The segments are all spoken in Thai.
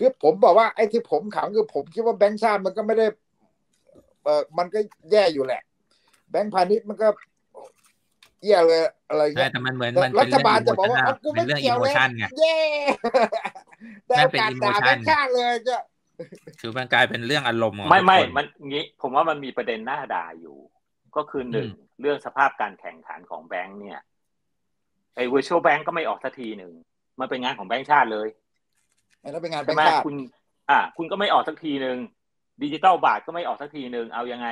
คือผมบอกว่าไอ้ที่ผมขังคือผมคิดว่าแบงก์ชาติมันก็ไม่ได้เออมันก็แย่อยู่แหละ แบงก์พาณิชย์มันก็แย่เลยอะไรใช่เงี้ยแต่มันเหมือนแต่มันรัเป็นฐเรื่องบาลอิจะโมบอกชันว่าอะเอากูเป็ไม่นเรื่องเกี่อิยวโมเลยชันไงเย่แต่นั่โอนเป็นกาส emotion ด่าแบงก์ชาติเลยก็คือมันกลายเป็นเรื่องอารมณ์ของไม่ทุกไม่คนมันงี้ ผมว่ามันมีประเด็นหน้าด่าอยู่ ก็คือหนึ่งอืมเรื่องสภาพการแข่งขันของแบงก์เนี่ยไอ้ virtual bank ก็ไม่ออกสักทีหนึ่งมันเป็นงานของแบงก์ชาติเลย แล้วเป็นงานแบใช่งไหมก์ชาติคุณ อ่า คุณก็ไม่ออกสักทีหนึ่งดิจิตอลบาทก็ไม่ออกสักทีหนึ่งเอายังไง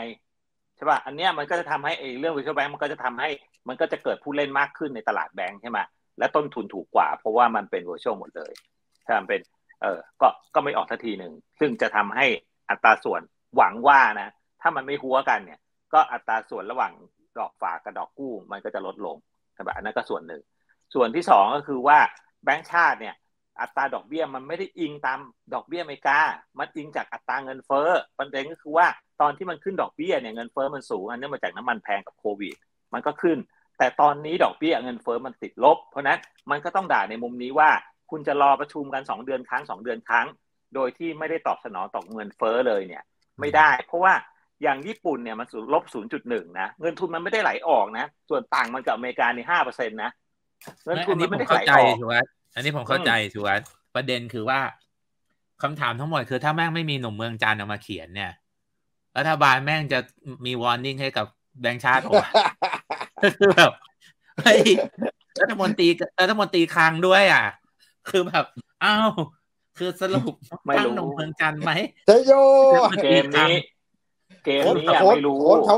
ใช่ป่ะอันเนี้ยมันก็จะทำให้ไอ้เรื่อง virtual bank มันก็จะทำให้ มันก็จะเกิดผู้เล่นมากขึ้นในตลาดแบงก์ใช่ไหมและต้นทุนถูกกว่า เพราะว่ามันเป็น virtual หมดเลยถ้ามันเป็น เออก็ก็ไม่ออกสักทีหนึ่งซึ่งจะทำให้อัตราส่วนหวังว่านะ ถ้ามันไม่หัวกันเนี่ย ก็อัตราส่วนระหว่างดอกฝากกับดอกกู้ มันก็จะลดลงใช่ปะอันนั้นก็ส่วนหนึ่ง ส่วนที่สองก็คือว่าแบงก์ชาติเนี่ย อัตราดอกเบี้ยมันไม่ได้อิงตามดอกเบี้ยอเมริกา มันอิงจากอัตราเงินเฟ้อประเด็นก็คือว่าตอนที่มันขึ้นดอกเบี้ยเนี่ยเงินเฟ้อมันสูงอันนี้มาจากน้ำมันแพงกับโควิด มันก็ขึ้น แต่ตอนนี้ดอกเบี้ยเงินเฟ้อมันติดลบ เพราะนั้นมันก็ต้องด่าในมุมนี้ว่าคุณจะรอประชุมกันสองเดือนครั้งสองเดือนครั้ง โดยที่ไม่ได้ตอบสนองต่อเงินเฟ้อเลยเนี่ย ไม่ได้ เพราะว่าอย่างญี่ปุ่นเนี่ยมันลบ 0.1 นะเงินทุนมันไม่ได้ไหลออกนะ ส่วนต่างมันกับอเมริกาใน5เปอร์เซ็นต์นะเงินทุนนมันี้ไม่ได้ไหลออก อันนี้ผมเข้าใจชูวัฒน์ประเด็นคือว่าคำถามทั้งหมดคือถ้าแม่งไม่มีหนุ่มเมืองจันทร์ออกมาเขียนเนี่ย รัฐบาลแม่งจะมีวอร์นิ่งให้กับแบงค์ชาติผมคือแบบเฮ้ยรัฐมนตรีรัฐมนตรีคลังด้วย อะ คือแบบอ้าวคือสรุปไม่ตั้งรู้หนุ่มเมืองจันทร์ไหมเจโยเกมนี้เกมนี้อะโค้ดไม่รู้โค้ดเขา